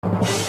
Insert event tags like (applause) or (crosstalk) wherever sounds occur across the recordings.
Thank (laughs)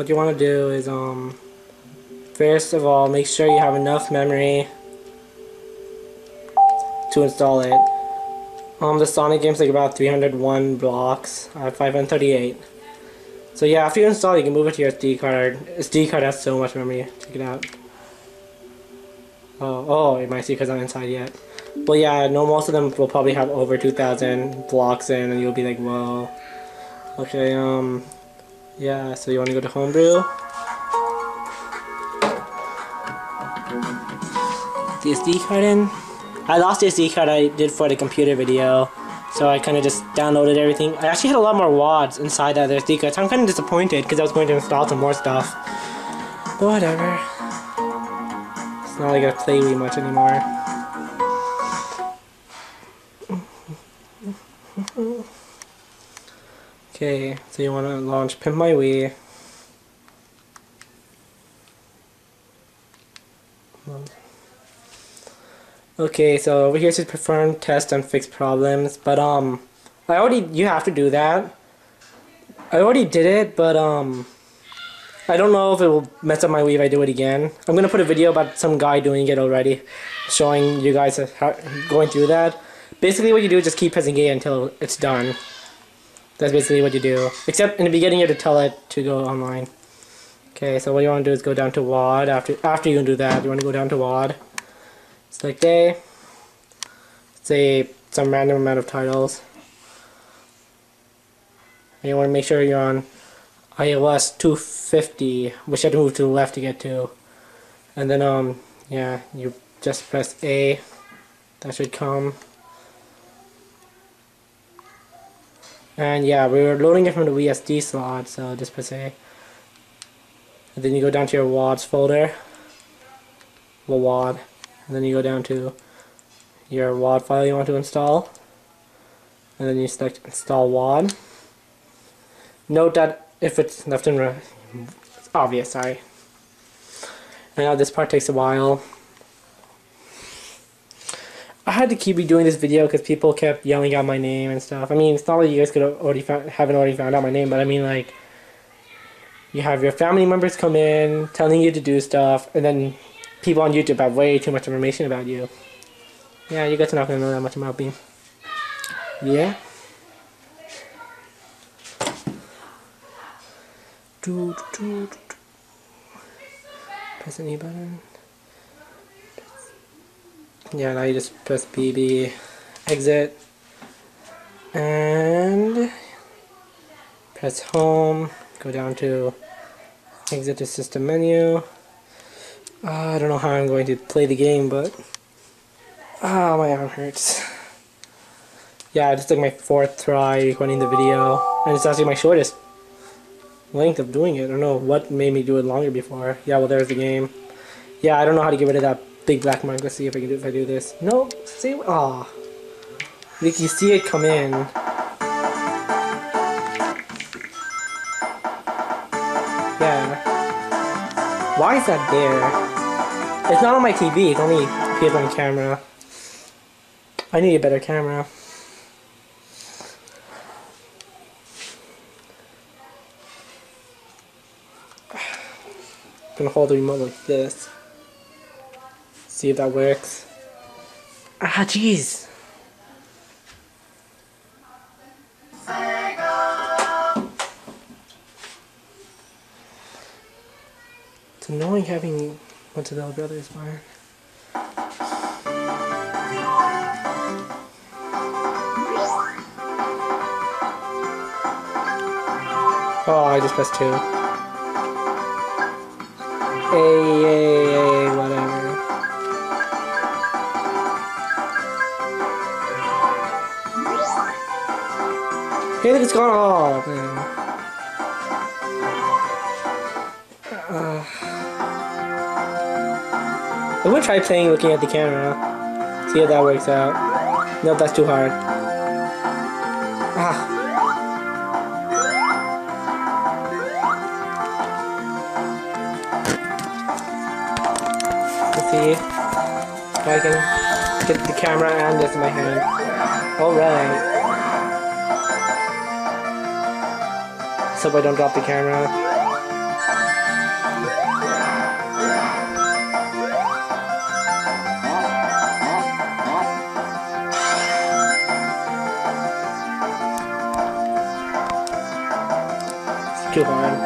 What you want to do is, um, first of all, make sure you have enough memory to install it. Um, the Sonic game's like about 301 blocks. I have 538. So yeah, after you install, it, you can move it to your SD card. SD card has so much memory. Check it out. Oh, oh, it might see because I'm inside yet. But yeah, no, most of them will probably have over 2,000 blocks in, and you'll be like, whoa. Okay, um, yeah. So you want to go to Homebrew? The SD card in. I lost the SD card I did for the computer video. So I kind of just downloaded everything. I actually had a lot more WADs inside that SD card. So I'm kind of disappointed because I was going to install some more stuff. But whatever. It's not like I play Wii much anymore. Okay, so you want to launch Pimp My Wii. Okay, so over here says perform test and fix problems, but um, I already, you have to do that. I already did it, but um, I don't know if it will mess up my Wii if I do it again. I'm gonna put a video about some guy doing it already, showing you guys how, going through that. Basically what you do is just keep pressing A until it's done. That's basically what you do. Except in the beginning you have to tell it to go online. Okay, so what you want to do is go down to WAD. After, after you do that, you want to go down to WAD. Select A. Say some random amount of titles. And you want to make sure you're on iOS 250, which you have to move to the left to get to. And then, um, yeah, you just press A. That should come. And yeah, we were loading it from the WSD slot, so just per se. And then you go down to your WADs folder. the WAD and then you go down to your WAD file you want to install. And then you select install WAD note that if it's left and right it's obvious sorry. And now this part takes a while I had to keep redoing this video because people kept yelling out my name and stuff I mean it's not like you guys could already found, haven't already found out my name but I mean like you have your family members come in telling you to do stuff and then people on YouTube have way too much information about you. Yeah, you guys are not gonna know that much about me. Yeah. Do, do, do, press any button. Yeah, now you just press BB, exit, and press home. Go down to exit the system menu. Uh, I don't know how I'm going to play the game, but... Ah, oh, my arm hurts. Yeah, it's like my fourth try recording the video, and it's actually my shortest length of doing it. I don't know what made me do it longer before. Yeah, well, there's the game. Yeah, I don't know how to get rid of that big black mark. Let's see if I can do if I do this. No, see, ah, oh. you see it come in. Yeah. Why is that there? It's not on my TV, it only appears on camera. I need a better camera. (sighs) I'm gonna hold the remote like this. See if that works. Ah, jeez. It's annoying having Went to the Brothers Bar. Oh, I just pressed two. Hey, hey, hey, whatever. It's gone. Oh, man. Uh. I'm gonna try playing looking at the camera. See how that works out. Nope, that's too hard. Ah. See if I can get the camera and this in my hand. Alright. Let's hope I don't drop the camera. Come on.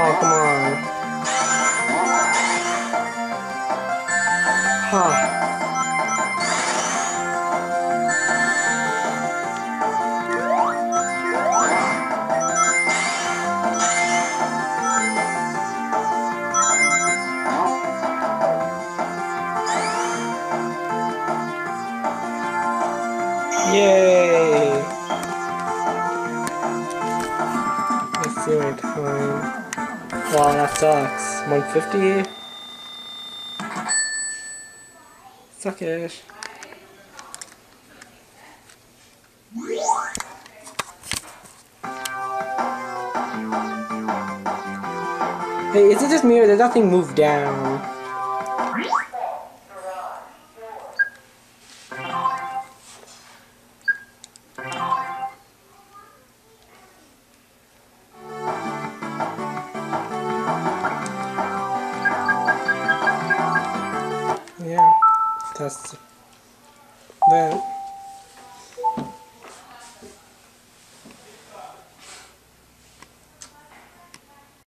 Oh, come on. Huh. Yay! Let's see my time. Wow, that sucks. 150? Suckish. Hey, is it just me or did that thing move down? Yeah, that's that.